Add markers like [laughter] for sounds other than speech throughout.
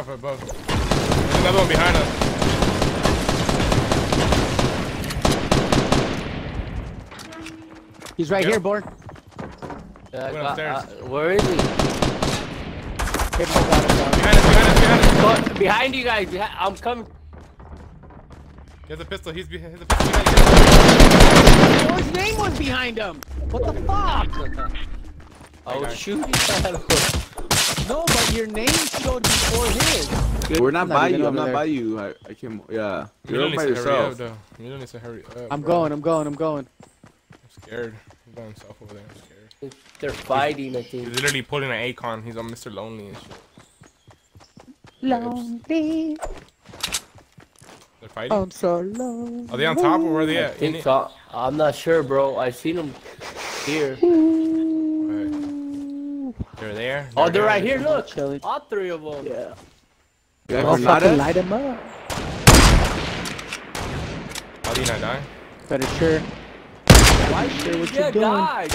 out for above. There's another one behind us. He's right Yep. here, Born. Yeah, I Went upstairs. uh, where is he? Hippo got him down. Behind us, behind us, behind us. Go- behind you guys. behi- I'm coming. He has a pistol. He's behind. He has pistol behind you. Oh, his name was behind him. What the fuck? [laughs] I was shooting at him. No, but your name showed before his. We're not, not by you. I'm not there. by you. I, I came. Yeah. You You're don't by need to hurry up, yourself. though. You don't need to hurry up. I'm bro. going, I'm going, I'm going. I'm scared. He's by himself over there. I'm scared. They're fighting, I He's literally pulling an Akon. He's on Mr. Lonely and shit. Lonely, They're fighting. I'm so lonely. Are they on top or where are they at? In think so. I'm not sure, bro. I seen them here. [laughs] They're there. Oh, they're right here. Look, Chilling. all three of them. Yeah. Yeah, I'll fucking light him up. How do you not die? Better sure. Why sure what Yeah, you doing? die.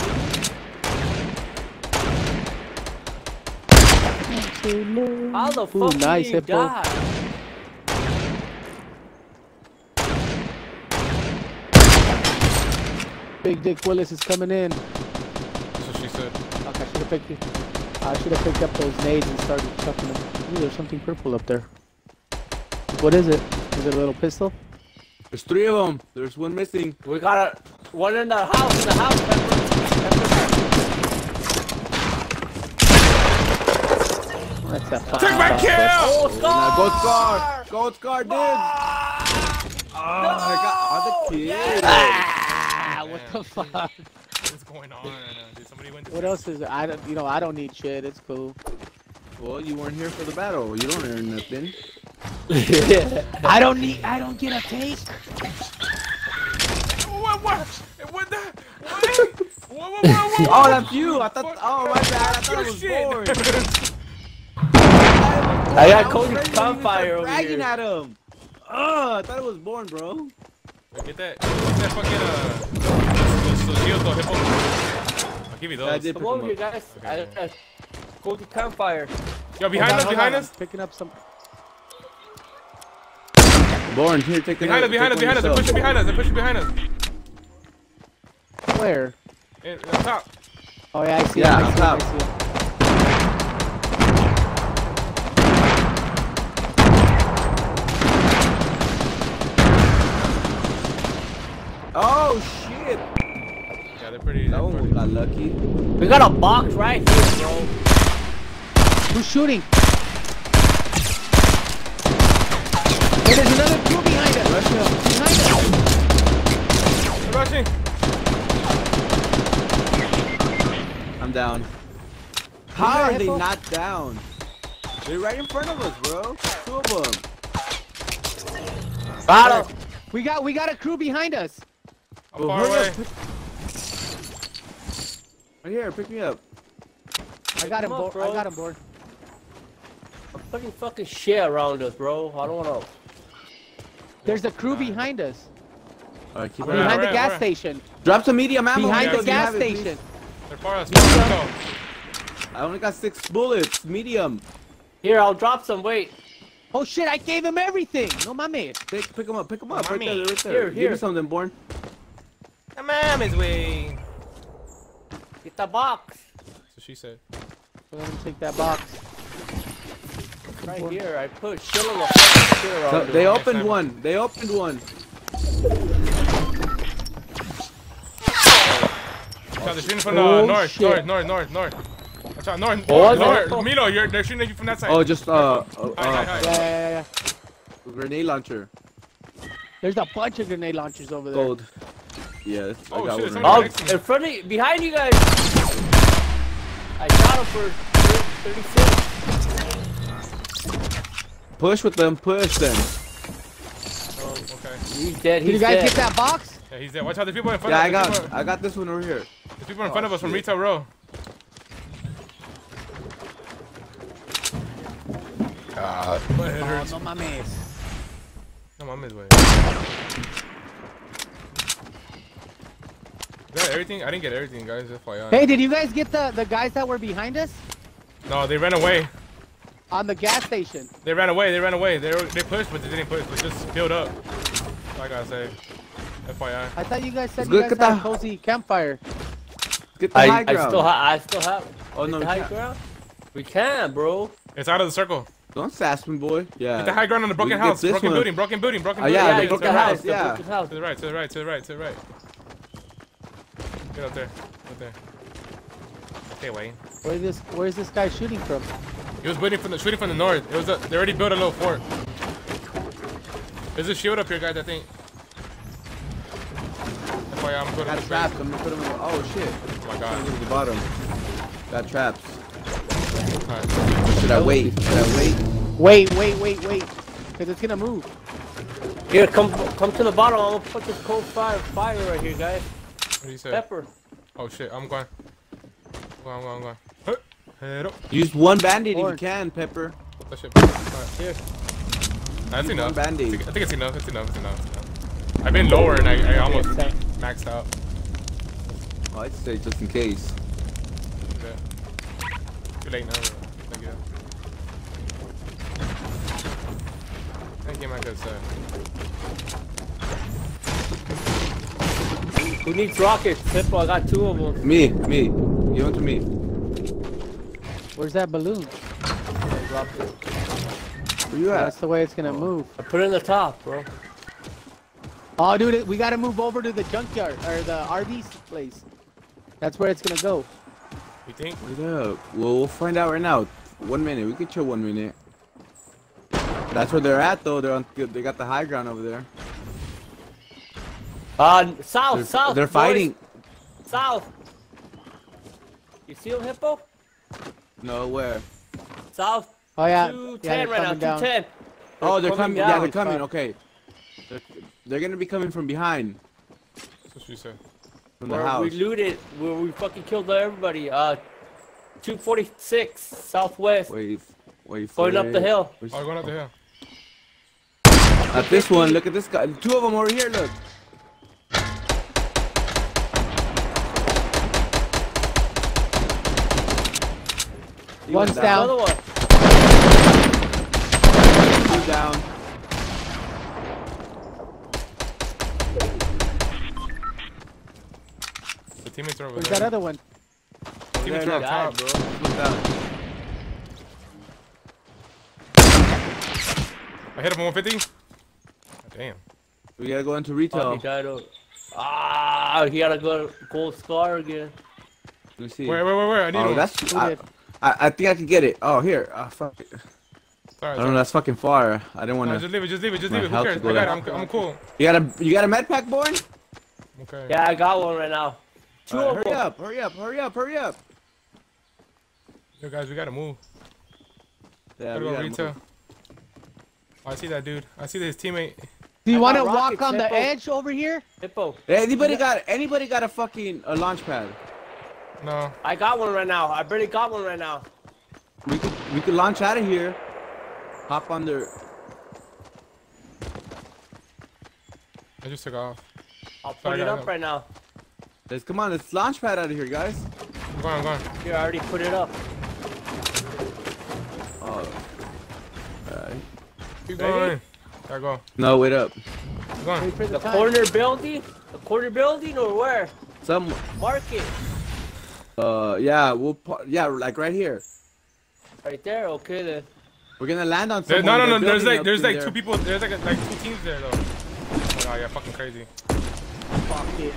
dude. How the fuck Ooh, did nice you hippo. die? Big Dick Willis is coming in. That's what she said. Fuck, I should have picked it. I should have picked up those nades and started chucking them. Ooh, there's something purple up there. What is it? Is it a little pistol? There's three of them. There's one missing. We got a one in the house. In the house. Pepper. That's a fucking Take my fuck. kill! Oh, Now, go Scar! Scar! Go Scar, dude! Oh, I got on the kill. Ah, what the fuck? What's going on right now? Did somebody went to What else is it? I don't, you know, I don't need shit. It's cool. Well, you weren't here for the battle. You don't earn nothing. [laughs] I don't need. I don't get a take. What? What? What the? What? Whoa, whoa, whoa, whoa, Oh, that's you! I thought. Fuck. Oh, my bad. I thought it was shit. born. [laughs] I got was Cody ready when you Campfire started over here. at him. Oh, I thought it was born, bro. Get that. Get that fucking uh. Those, those shields, though, hippo. I'll give you Yeah, I those. did Come over here, guys. Okay, I yeah. got Cozy Campfire. Yo, behind Hold us, behind on, us. Picking up some. Born, here, take the Behind us, behind us, behind us. They're pushing behind us. They're pushing behind us. Where? In, on top. Oh yeah, I see. Yeah, him, I see up him, I see him. Oh, shit! Yeah, they're pretty. That one pretty. got lucky. We got a box right here, bro. Who's shooting? Hey, there's another crew behind us. Behind us. They're rushing. I'm down. How are they not down? They're right in front of us, bro. Two of them. Got him. We got we got a crew behind us. I'm Oh, far away. up. Right here, pick me up. I got him, Come on, board. I got him, board. I'm putting fucking shit around us, bro. I don't wanna. There's a crew behind us. Alright, keep Where it at, up. Behind the where at, gas where at? station. Drop some medium ammo. Behind Nico, the gas have it, station. They're far as Let's go. I only got six bullets. Medium. Here, I'll drop some. Wait. Oh shit, I gave him everything. No mames. Pick, pick him up. Pick him up. Right there, right there. Here, Give here. me something, Born. The mom is way. Get the box. So she said. Let him take that box. Right here. I put shit on the fucking shit around So, they opened Simon. one. They opened one. So they're shooting from the Oh, north, shit. north, north, north, north. Watch out, north, Oh, north, no. Milo, you're, they're shooting at you from that side. Oh, just uh, uh, Hi, hi, uh hi. Yeah, yeah, yeah, yeah. grenade launcher. There's a bunch of grenade launchers over there. Gold. Yeah, that's- I Oh, got shit, one. somebody- Oh, next to me. in front of you, behind you guys. I shot him for 36. Push with them. Push them. Oh, okay. He's dead. he's Did you He's guys dead. get that box? Yeah, he's dead. Watch out, there's people in front Yeah, I of us. got. I got this one over here. There's people in front of us from retail row. Ah, Oh, no mames. No, I'm midway. Is that everything? I didn't get everything, guys. FYI. Hey, did you guys get the the guys that were behind us? No, they ran away. On the gas station. They ran away. They ran away. They were, they pushed, but they didn't push. But just build up. Like I gotta say. FYI. I thought you guys said Let's you guys had a the- cozy campfire. Get the high I, I still have. I still have. Oh, no, the we high can't. ground. We can, bro. It's out of the circle. Don't sass me, boy. Yeah. Get the high ground on the broken house. Broken one. building. Broken building. Broken Oh, building. yeah, Yeah, the broken the house, house. The yeah. broken house. To the right. To the right. To the right. To the right. Get up there. Up there. Okay, Wayne. Where's this? Where's this guy shooting from? He was waiting from the shooting from the north. It was a, they already built a little fort. There's a shield up here, guys. I think. FYI, I'm going Got to traps. I'm gonna put them in the. Oh shit. Oh my god. gonna the bottom. Got traps. Alright. Should I wait? Should I wait? Wait, wait, wait, wait. Cause it's gonna move. Here, come, come to the bottom. I'm gonna put this cold fire, fire right here, guys. What do you say? Pepper. Oh shit, I'm going. I'm going, I'm going, I'm going. Huh. Head up. Use one band-aid if you can, Pepper. That shit. Alright. Here. That's Use enough. one I think, I think it's enough. It's enough. It's enough. It's enough. I've been lower and I, I almost Okay. maxed out. Oh, I'd say just in case. Yeah. Too late now. but Thank you. Thank you, my good sir. Who needs rockets? Pippo, I got two of them. Me, me. Give them to me. Where's that balloon? Where you at? That's the way it's gonna move. I put it in the top, bro. Oh, dude, we gotta move over to the junkyard or the RV place. That's where it's gonna go. You think? Wait up. Well, we'll find out right now. One minute. We can chill one minute. That's where they're at, though. They're on. They got the high ground over there. Uh, south, They're, south. they're boys. fighting. South. You see him, Hippo? No, where? South. Oh yeah, Two yeah, they're right now. coming Two down. ten. Oh, they're coming. Yeah, they're coming. Okay. They're, they're gonna be coming from behind, That's what she said. from the house. we looted, where we fucking killed everybody. Uh, 246 southwest, Wait, wait for going up the hill. Where's- Oh, going up the hill. Not this one. Look at this guy. Two of them over here. Look. One's went down. Another one. Two down. The teammates are over Where's there. that other one? Teammates are up top. Bro. Two down. I hit him 150. Damn. We gotta go into Oh, retail. he died. oh. Ah, he gotta go gold scar again. Let me see. Where, where, where, where? I need Oh, one. that's. I, did? I, I think I can get it. Oh, here. Oh, fuck. it. Sorry, I don't know. That's fucking far. I didn't want No, to. just leave it, just leave it, just leave it. Who cares? I go got it. down. I'm, I'm cool. You got a. You got a med pack, boy? Okay. Yeah, I got one right now. Two Alright, of hurry up! Hurry up! Hurry up! Hurry up! Yo, guys, we gotta move. Yeah, we gotta retail. move. Oh, I see that dude. I see his teammate. Do you want to walk rockets, on the edge over here? Hippo, Hey, anybody got anybody got a fucking a launch pad? No. I got one right now. I barely got one right now. We could we could launch out of here. Hop under. I just took off. I'll put Sorry, it up I'm- right now. Let's come on. Let's launch pad out of here, guys. I'm going, I'm going. Here, I already put it up. Oh. Alright. Keep Ready? going. There I go. No, wait up. Keep going. Wait the The corner building? The corner building or where? Some. Market. Uh, yeah. We'll. Yeah, like right here. Right there, okay then. We're gonna land on There, someone. no, no, no. There's like, there's like there. two people. There's like, a, like two teams there though. Oh, yeah, fucking crazy. Fuck it.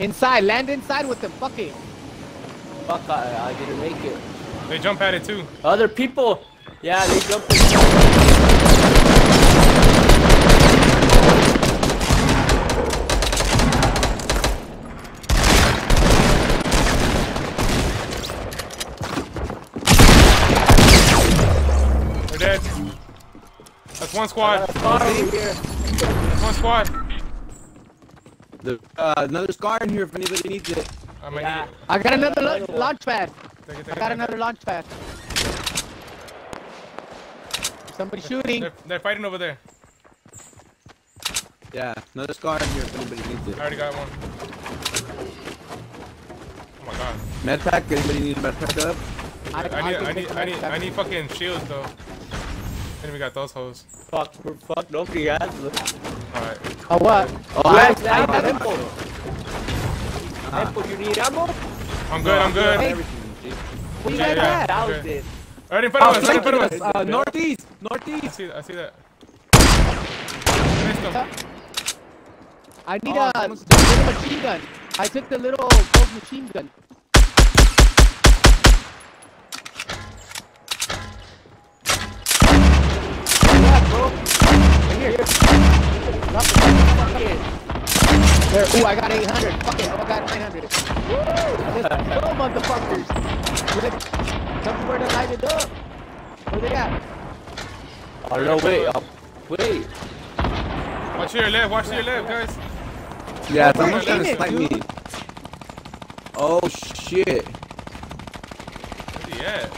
Inside, land inside with them. Fuck it. Fuck, I, I didn't make it. They jump at it too. Other people, yeah, they jumped That's one squad. Car over here. That's one squad. The, uh, another scar in here if anybody needs it. I might Yeah. need it. I got another Another la- one. launch pad. Take it, take I got take another launch pad. Somebody shooting. They're, they're fighting over there. Yeah, another scar in here if anybody needs it. I already got one. Oh my god. Med pack. Anybody need a med pack up? I, I- need, I I, need, I need, I need fucking shields though. And we got those hoes. Fuck, fuck, nobody has them. Alright. Oh what? Oh, I- I, I I, have ammo. Ammo, you need ammo? I'm good, I'm good. Hey. Everything, G. What you Yeah, guys yeah. at? That was Okay. it. Right in front of Oh, us, right in front of us. us, uh, northeast, I northeast. see, I see that. I need Oh, a someone's- little machine gun. I took the little gold machine gun. Bro. Right here. Drop it, drop it. There. Ooh, I got 800. Fuck it. Oh, I got 900. Woo! Let's go, motherfuckers. Let's- where to light it up. Where they at? Oh, no, wait. Oh, wait. Watch your left, watch your left, guys. Yeah, Where someone's trying to snipe me. Oh shit. Where's he at?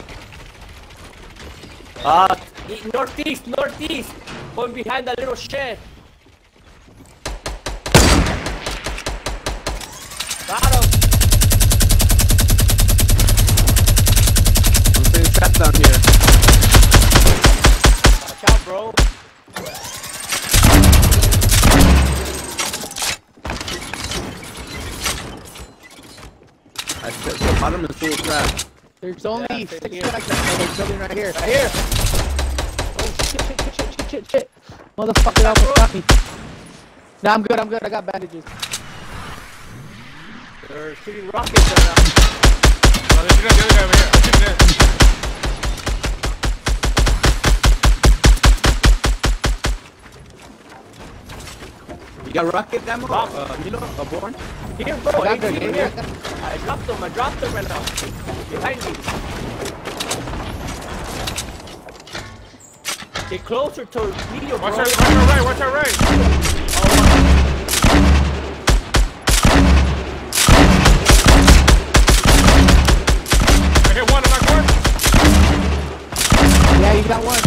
E- northeast, northeast. Going behind that little shed. Got him. I'm putting traps down here. Watch out, bro. I said the bottom is full of traps. There's only Yeah, six same here. strikes. Oh, there's building right here. Right here. Shit, shit. Motherfucker almost got me. Nah, I'm good, I'm good. I got bandages. They're shooting rockets right now. Oh, there's the other guy over here. I see that. You got rocket ammo? Rock- Uh, you know, a born? Here, bro. I got Hey, here. I I dropped them. I dropped them right now. Behind me. Get closer to me, bro. Watch our, watch our right, watch our right. I hit one, I'm not one. Yeah, you got one.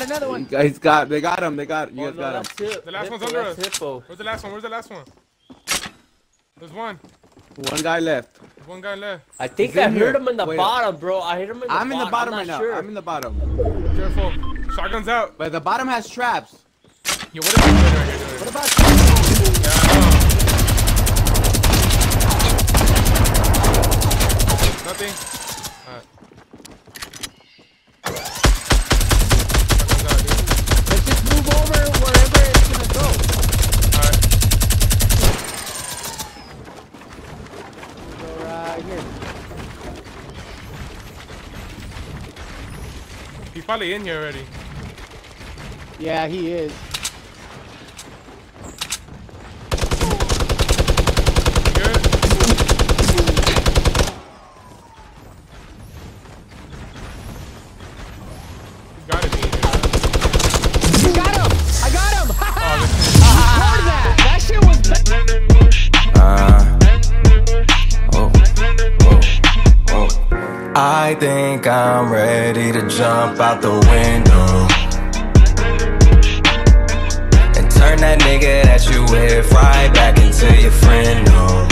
Got another You one. guys got, they got him, they got, you Oh, guys no, got him. Hip- The last Hippo, one's under that's us. Hippo. Where's the last one? Where's the last one? There's one. One guy left. There's one guy left. I think He's I heard him in the Wait. bottom, bro. I hit him in the I'm bottom. in the bottom right now. Sure. I'm in the bottom. Careful. Shotgun's out. But the bottom has traps. Yo, what is this right here? What about Yeah, Nothing. Probably in here already. Yeah, he is. might think I'm ready to jump out the window And turn that nigga that you with right back into your friend, no